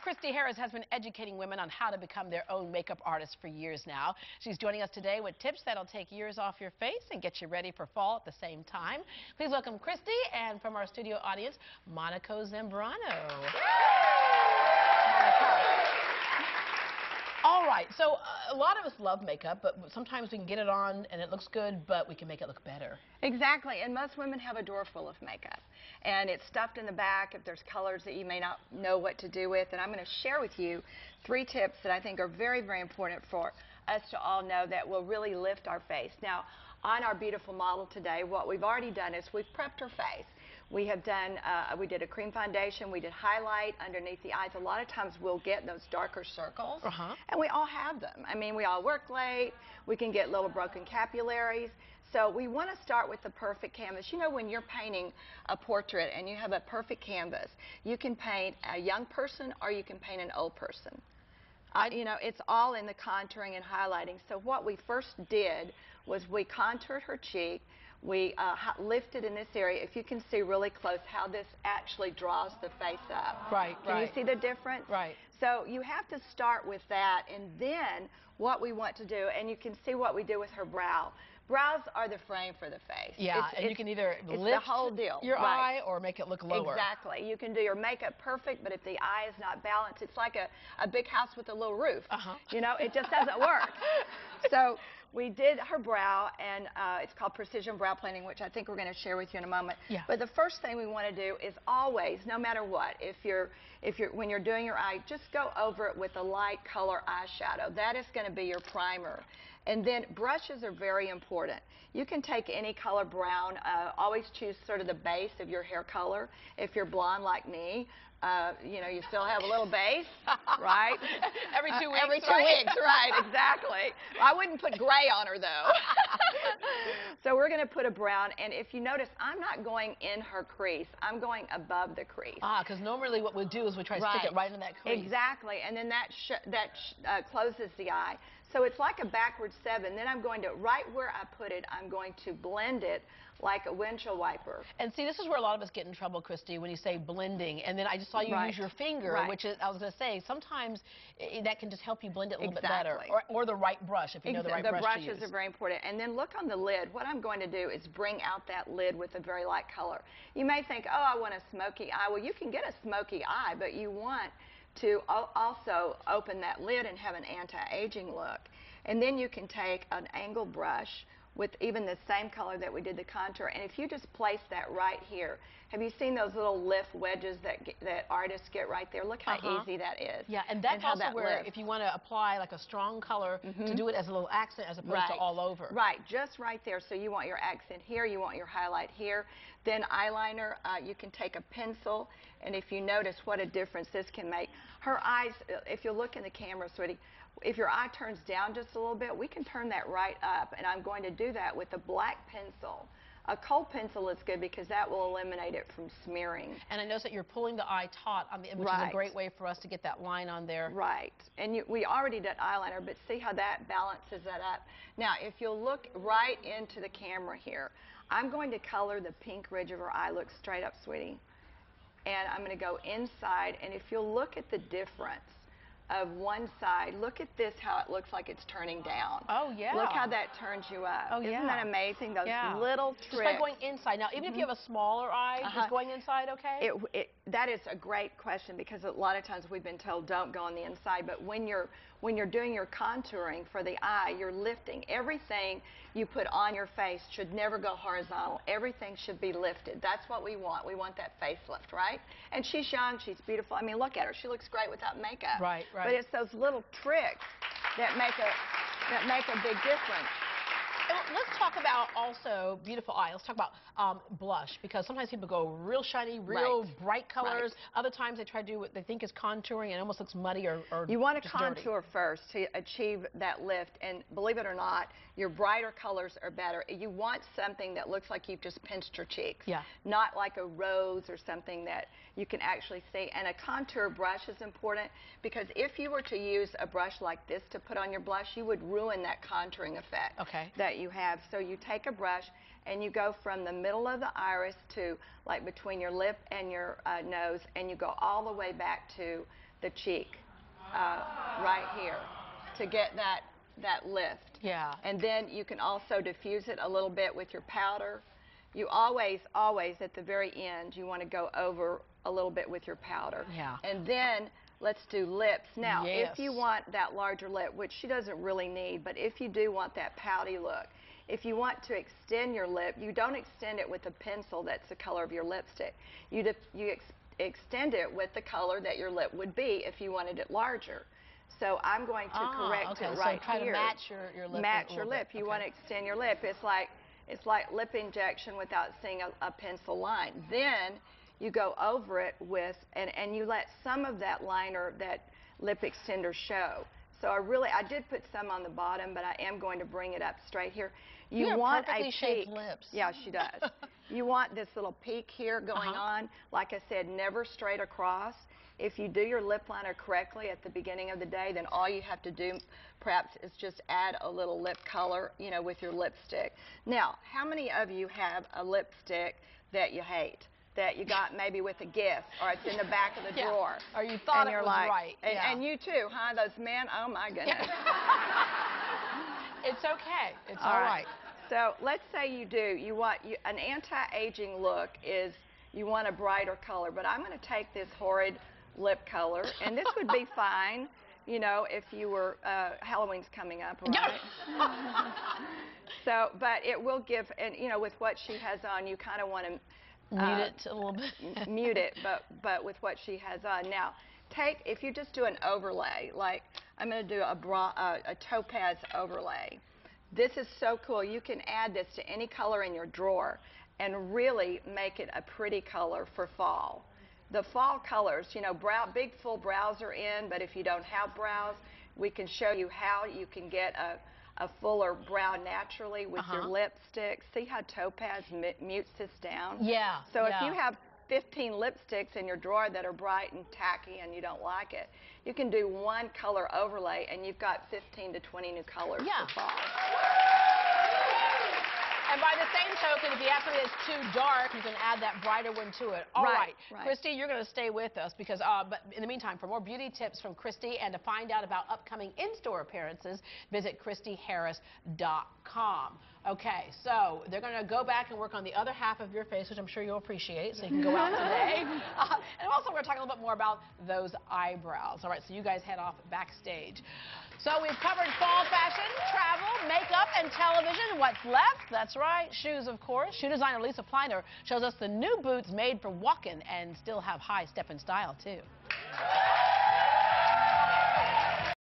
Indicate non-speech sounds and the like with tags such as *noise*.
Christi Harris has been educating women on how to become their own makeup artists for years now. She's joining us today with tips that'll take years off your face and get you ready for fall at the same time. Please welcome Christi and from our studio audience, Monaco Zambrano. All right, so uh, a lot of us love makeup, but sometimes we can get it on and it looks good, but we can make it look better. Exactly, and most women have a drawer full of makeup. And it's stuffed in the back if there's colors that you may not know what to do with. And I'm going to share with you three tips that I think are very, very important for us to all know that will really lift our face. Now, on our beautiful model today, what we've already done is we've prepped her face. We have done, uh, we did a cream foundation, we did highlight underneath the eyes. A lot of times we'll get those darker circles, uh -huh. and we all have them. I mean, we all work late, we can get little broken capillaries. So we want to start with the perfect canvas. You know, when you're painting a portrait and you have a perfect canvas, you can paint a young person or you can paint an old person. Uh, you know, it's all in the contouring and highlighting. So what we first did was we contoured her cheek. We uh, lifted in this area. If you can see really close how this actually draws the face up. Right, Can right. you see the difference? Right. So you have to start with that, and then what we want to do, and you can see what we do with her brow. Brows are the frame for the face. Yeah, it's, and it's, you can either lift the whole deal. your right. eye or make it look lower. Exactly. You can do your makeup perfect, but if the eye is not balanced, it's like a, a big house with a little roof. Uh -huh. You know, it just doesn't work. *laughs* so we did her brow, and uh, it's called precision brow planning, which I think we're going to share with you in a moment. Yeah. But the first thing we want to do is always, no matter what, if you're, if you're, when you're doing your eye, just go over it with a light color eyeshadow. That is going to be your primer. And then brushes are very important. You can take any color brown. Uh, always choose sort of the base of your hair color. If you're blonde like me, uh, you know, you still have a little base, *laughs* right? every two weeks, uh, Every two right? weeks, right, exactly. I wouldn't put gray on her, though. *laughs* so we're going to put a brown, and if you notice, I'm not going in her crease. I'm going above the crease. Ah, because normally what we do is we try to right. stick it right in that crease. Exactly, and then that, that uh, closes the eye. So it's like a backward seven. Then I'm going to, right where I put it, I'm going to blend it like a windshield wiper. And see, this is where a lot of us get in trouble, Christi, when you say blending. And then I just saw you right. use your finger, right. which is, I was going to say, sometimes it, that can just help you blend it a little exactly. bit better. Or, or, the right brush, if you know the right the brush The brushes are very important. And then look on the lid. What I'm going to do is bring out that lid with a very light color. You may think, oh, I want a smoky eye. Well, you can get a smoky eye, but you want to also open that lid and have an anti-aging look. And then you can take an angle brush with even the same color that we did the contour. And if you just place that right here, have you seen those little lift wedges that get, that artists get right there? Look how uh -huh. easy that is. Yeah, and that's and also that where lifts. if you want to apply like a strong color mm -hmm. to do it as a little accent as opposed right. to all over. Right, just right there. So you want your accent here, you want your highlight here. Then eyeliner, uh, you can take a pencil, and if you notice what a difference this can make. Her eyes, if you look in the camera, sweetie, if your eye turns down just a little bit, we can turn that right up, and I'm going to do that with a black pencil. A kohl pencil is good because that will eliminate it from smearing. And I notice that you're pulling the eye taut on the which right. is a great way for us to get that line on there. Right. And you, we already did eyeliner, but see how that balances that up. Now, if you'll look right into the camera here, I'm going to color the pink ridge of her eye. Look straight up, sweetie. And I'm going to go inside, and if you'll look at the difference, of one side. Look at this, how it looks like it's turning down. Oh, yeah. Look how that turns you up. Oh, Isn't yeah. that amazing? Those yeah. little tricks. Just by going inside. Now, even mm -hmm. if you have a smaller eye, uh -huh. is going inside okay? It, it, that is a great question because a lot of times we've been told don't go on the inside, but when you're when you're doing your contouring for the eye, you're lifting. Everything you put on your face should never go horizontal. Everything should be lifted. That's what we want. We want that facelift, right? And she's young, she's beautiful. I mean, look at her. She looks great without makeup. Right, right. But it's those little tricks that make a that make a big difference. Let's talk about also beautiful eye. Let's talk about um, blush because sometimes people go real shiny, real right. bright colors. Right. Other times they try to do what they think is contouring and it almost looks muddy or, or You want to contour dirty. first to achieve that lift. And believe it or not, your brighter colors are better. You want something that looks like you've just pinched your cheeks. Yeah. Not like a rose or something that you can actually see. And a contour brush is important because if you were to use a brush like this to put on your blush, you would ruin that contouring effect okay. that you have. So you take a brush and you go from the middle of the iris to like between your lip and your uh, nose and you go all the way back to the cheek, uh, right here, to get that that lift. Yeah. And then you can also diffuse it a little bit with your powder. You always, always at the very end, you want to go over a little bit with your powder. Yeah. And then let's do lips. Now, Yes. if you want that larger lip, which she doesn't really need, but if you do want that pouty look, if you want to extend your lip, you don't extend it with a pencil that's the color of your lipstick. You, you ex- extend it with the color that your lip would be if you wanted it larger. So I'm going to Ah, correct okay, it so right try to here. match your- your lip Match your lip. You okay. want to extend your lip. It's like it's like lip injection without seeing a, a pencil line. Then you go over it with and and you let some of that liner, that lip extender show. So I really I did put some on the bottom, but I am going to bring it up straight here. You, You want perfectly a shaped peak. lips. Yeah, she does. *laughs* you want this little peak here going Uh-huh. on. Like I said, never straight across. If you do your lip liner correctly at the beginning of the day, then all you have to do perhaps is just add a little lip color, you know, with your lipstick. Now, how many of you have a lipstick that you hate? That you got maybe with a gift or it's in the back of the *laughs* Yeah. drawer. Or you thought and it you're was like, right, And, yeah. and you too, huh? Those men, oh my goodness. *laughs* It's okay. It's All all right. right. So let's say you do. You want you, an anti-aging look is you want a brighter color, but I'm going to take this horrid lip color, and this would be *laughs* fine, you know, if you were uh, Halloween's coming up, right? so, but it will give, and you know, with what she has on, you kind of want to Mute it a little bit. mute it, but but with what she has on now. Take if you just do an overlay, like I'm going to do a bra, uh, a topaz overlay. This is so cool. You can add this to any color in your drawer and really make it a pretty color for fall. The fall colors, you know, brow, big full brows are in, but if you don't have brows, we can show you how you can get a, a fuller brow naturally with your Uh-huh. lipstick. See how topaz mutes this down? Yeah. So yeah. if you have 15 lipsticks in your drawer that are bright and tacky and you don't like it, you can do one color overlay and you've got 15 to 20 new colors Yeah. for fall. And by the same token, if you have something that's too dark, you can add that brighter one to it. All Right, right, right. Christi, you're going to stay with us because, uh, but in the meantime, for more beauty tips from Christi and to find out about upcoming in-store appearances, visit ChristiHarris.com. Okay, so they're going to go back and work on the other half of your face, which I'm sure you'll appreciate, so you can go out today. *laughs* Uh, and also, we're going to talk a little bit more about those eyebrows. All right, so you guys head off backstage. So we've covered fall fashion, travel, makeup, and television. What's left? That's right, shoes, of course. Shoe designer Lisa Pleiner shows us the new boots made for walking and still have high step and style, too.